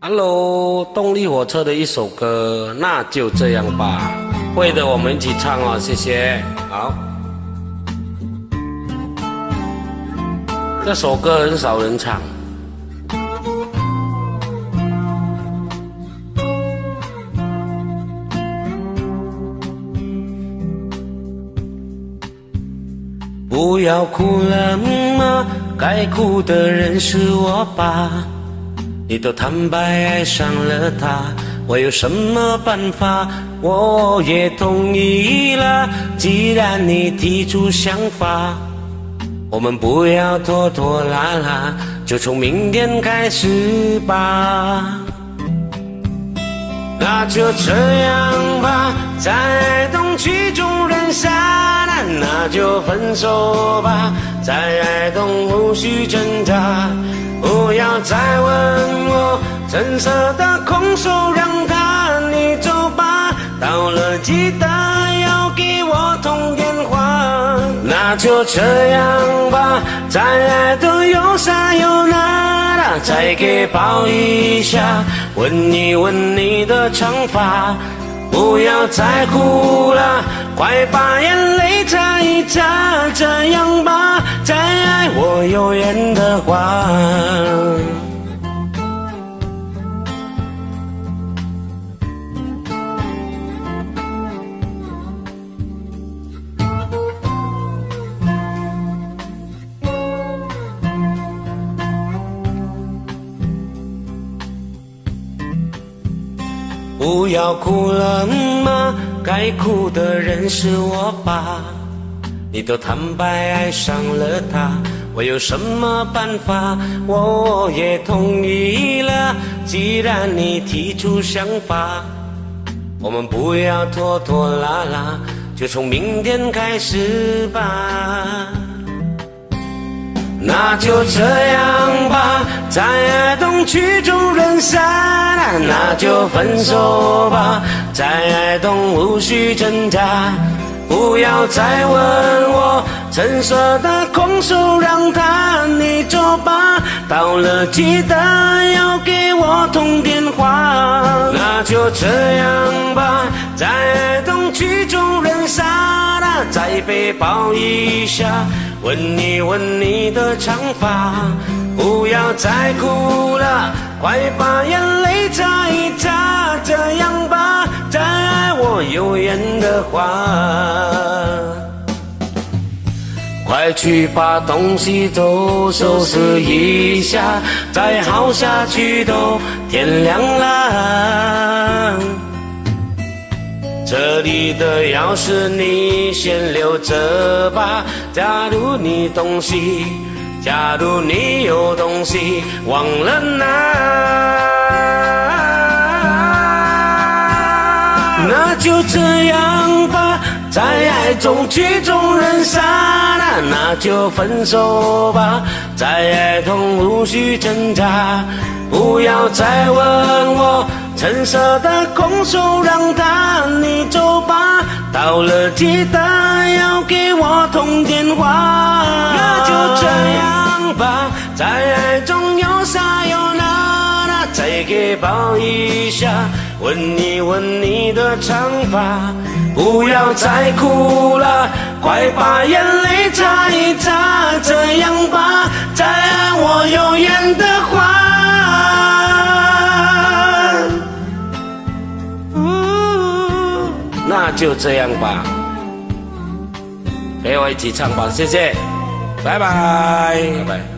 Hello，动力火车的一首歌，那就这样吧。会的，我们一起唱哦，谢谢。好，这首歌很少人唱。不要哭了吗？该哭的人是我吧。你都坦白爱上了他，我有什么办法？我也同意了。既然你提出想法，我们不要拖拖拉拉，就从明天开始吧。那就这样吧，在爱中曲终人散，那就分手吧，在爱中无需挣扎。不要再问我橙色的空手让他你走吧。到了记得要给我通电话。那就这样吧，再爱都有啥有那，再给抱一下，吻一吻你的长发。不要再哭了，快把眼泪擦一擦，这样吧，再爱我有缘的话。不要哭了吗？该哭的人是我吧。你都坦白爱上了他，我有什么办法？我也同意了。既然你提出想法，我们不要拖拖拉拉，就从明天开始吧。那就这样吧，再爱都曲终人散，那就分手吧，在爱中无需挣扎。不要再问我橙色的空手让它你走吧，到了记得要给我通电话。那就这样吧，在爱中曲终人散，再被抱一下。吻一吻你的长发，不要再哭了，快把眼泪擦一擦，这样吧，再爱我有缘的话，快去把东西都收拾一下，再耗下去都天亮了。这里的钥匙你先留着吧。假如你东西，假如你有东西忘了拿，那就这样吧。在爱中曲终人散，那就分手吧。在爱中无需挣扎，不要再问我。橙色的空手让他你走吧，到了记得要给我通电话。那就这样吧，在爱中有啥有那，再给抱一下，吻一吻你的长发。不要再哭了，快把眼泪擦一擦，这样吧，再爱我有缘的话。那就这样吧，陪我一起唱吧，谢谢，拜拜，拜拜。